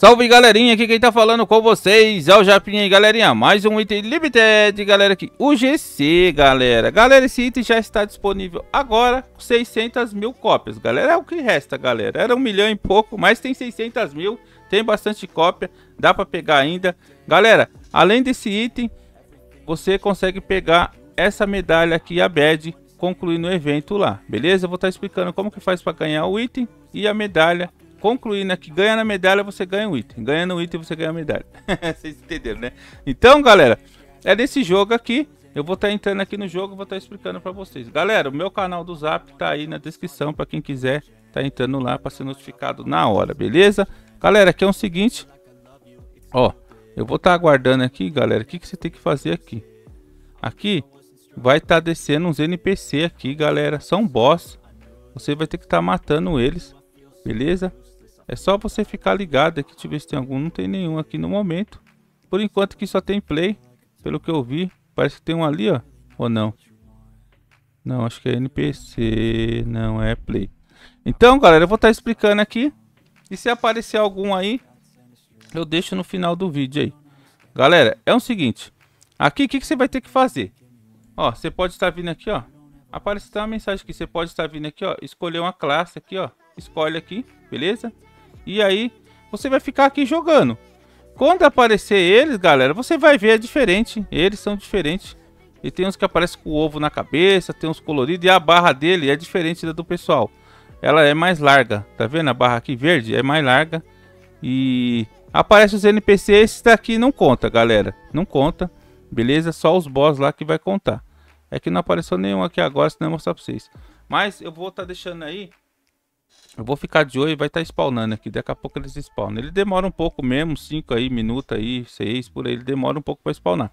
Salve galerinha, aqui quem tá falando com vocês é o Japinha aí galerinha, mais um item limited galera aqui, o GC galera, galera esse item já está disponível agora, 600 mil cópias. Galera, é o que resta galera, era um milhão e pouco, mas tem 600 mil, tem bastante cópia, dá pra pegar ainda, galera, além desse item, você consegue pegar essa medalha aqui, a badge, concluindo o evento lá, beleza? Eu vou estar tá explicando como que faz para ganhar o item e a medalha concluindo aqui, ganha na medalha, você ganha um item. Ganha no item, você ganha a medalha. Vocês entenderam, né? Então, galera, é desse jogo aqui. Eu vou estar tá entrando aqui no jogo, vou estar tá explicando para vocês. Galera, o meu canal do Zap tá aí na descrição para quem quiser tá entrando lá para ser notificado na hora, beleza? Galera, aqui é o seguinte, ó, eu vou estar tá aguardando aqui, galera. O que que você tem que fazer aqui? Aqui vai estar tá descendo uns NPC aqui, galera. São boss. Você vai ter que estar tá matando eles, beleza? É só você ficar ligado aqui, deixa eu ver se tem algum. Não tem nenhum aqui no momento. Por enquanto que só tem play, pelo que eu vi. Parece que tem um ali, ó. Ou não? Não, acho que é NPC, não é play. Então, galera, eu vou estar tá explicando aqui. E se aparecer algum aí, eu deixo no final do vídeo aí. Galera, é o seguinte. Aqui, o que, que você vai ter que fazer? Ó, você pode estar vindo aqui, ó. Aparece uma mensagem aqui. Você pode estar vindo aqui, ó. Escolher uma classe aqui, ó. Escolhe aqui, beleza? E aí, você vai ficar aqui jogando. Quando aparecer eles, galera, você vai ver, é diferente. Eles são diferentes. E tem uns que aparecem com o ovo na cabeça, tem uns coloridos. E a barra dele é diferente da do pessoal. Ela é mais larga, tá vendo? A barra aqui verde é mais larga. E aparece os NPCs, esse daqui não conta, galera. Não conta, beleza? Só os boss lá que vai contar. É que não apareceu nenhum aqui agora, senão eu vou mostrar pra vocês. Mas eu vou estar tá deixando aí eu vou ficar de olho e vai estar tá spawnando aqui. Daqui a pouco eles spawnam. Ele demora um pouco mesmo, 5 aí, minutos aí, 6 por aí. Ele demora um pouco para spawnar.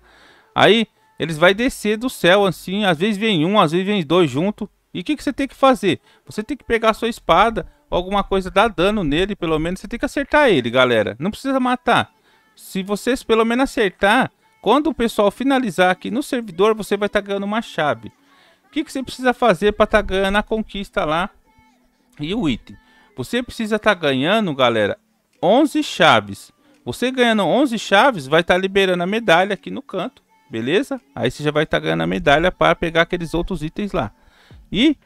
Aí, eles vai descer do céu assim. Às vezes vem um, às vezes vem dois junto. E o que, que você tem que fazer? Você tem que pegar sua espada, alguma coisa dar dano nele, pelo menos. Você tem que acertar ele, galera. Não precisa matar. Se vocês pelo menos acertar, quando o pessoal finalizar aqui no servidor, você vai estar tá ganhando uma chave. O que, que você precisa fazer para estar tá ganhando a conquista lá e o item. Você precisa estar tá ganhando, galera, 11 chaves. Você ganhando 11 chaves, vai estar tá liberando a medalha aqui no canto, beleza? Aí você já vai estar tá ganhando a medalha para pegar aqueles outros itens lá. E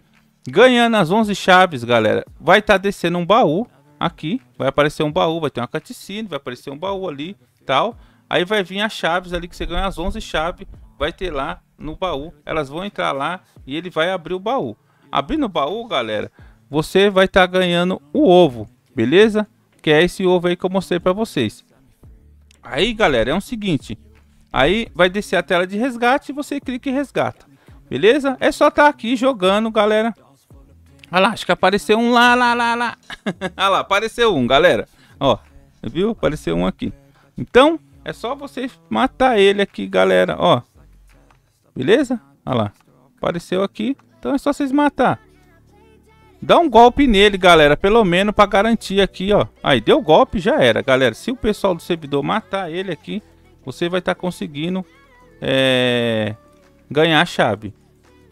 ganhando as 11 chaves, galera, vai estar tá descendo um baú aqui. Vai aparecer um baú, vai ter uma cutscene, vai aparecer um baú ali tal. Aí vai vir as chaves ali que você ganha as 11 chaves, vai ter lá no baú. Elas vão entrar lá e ele vai abrir o baú. Abrindo o baú, galera, você vai estar tá ganhando o ovo, beleza? Que é esse ovo aí que eu mostrei para vocês. Aí, galera, é o seguinte. Aí vai descer a tela de resgate e você clica em resgata. Beleza? É só estar tá aqui jogando, galera. Olha lá, acho que apareceu um lá, lá, lá, lá. Olha lá, apareceu um, galera. Ó, viu? Apareceu um aqui. Então, é só você matar ele aqui, galera. Ó, beleza? Olha lá, apareceu aqui. Então é só vocês matar. Dá um golpe nele, galera, pelo menos para garantir aqui, ó. Aí, deu golpe, já era, galera. Se o pessoal do servidor matar ele aqui, você vai estar tá conseguindo é, ganhar a chave.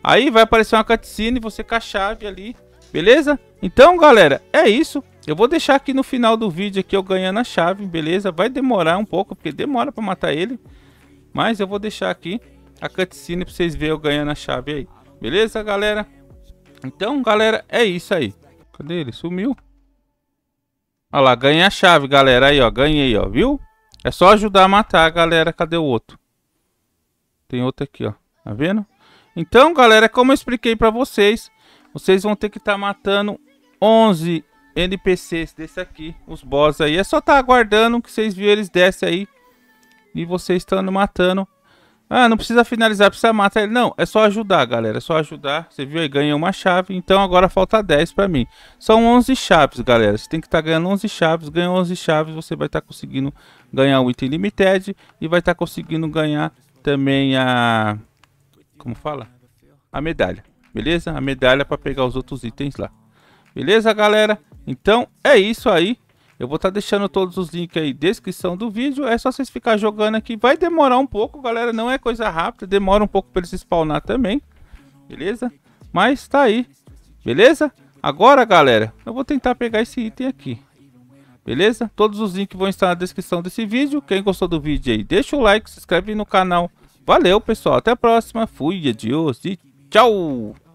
Aí vai aparecer uma cutscene, você com a chave ali, beleza? Então, galera, é isso. Eu vou deixar aqui no final do vídeo aqui eu ganhando a chave, beleza? Vai demorar um pouco, porque demora para matar ele. Mas eu vou deixar aqui a cutscene para vocês verem eu ganhando a chave aí. Beleza, galera? Então, galera, é isso aí. Cadê ele? Sumiu. Olha lá, ganhei a chave, galera. Aí, ó, ganhei, ó, viu? É só ajudar a matar, galera. Cadê o outro? Tem outro aqui, ó. Tá vendo? Então, galera, como eu expliquei pra vocês, vocês vão ter que estar tá matando 11 NPCs desse aqui, os boss aí. É só estar tá aguardando que vocês viram eles descem aí. E vocês estão matando ah, não precisa finalizar, precisa matar ele. Não, é só ajudar, galera. É só ajudar. Você viu aí, ganhei uma chave. Então agora falta 10 pra mim. São 11 chaves, galera. Você tem que estar tá ganhando 11 chaves. Ganhou 11 chaves, você vai estar tá conseguindo ganhar o item limited. E vai estar tá conseguindo ganhar também a... Como fala? A medalha. Beleza? A medalha para pegar os outros itens lá. Beleza, galera? Então é isso aí. Eu vou estar tá deixando todos os links aí descrição do vídeo. É só vocês ficar jogando aqui. Vai demorar um pouco, galera. Não é coisa rápida. Demora um pouco para ele se spawnar também. Beleza? Mas tá aí. Beleza? Agora, galera, eu vou tentar pegar esse item aqui. Beleza? Todos os links vão estar na descrição desse vídeo. Quem gostou do vídeo aí, deixa o like, se inscreve no canal. Valeu, pessoal. Até a próxima. Fui, adiós e tchau!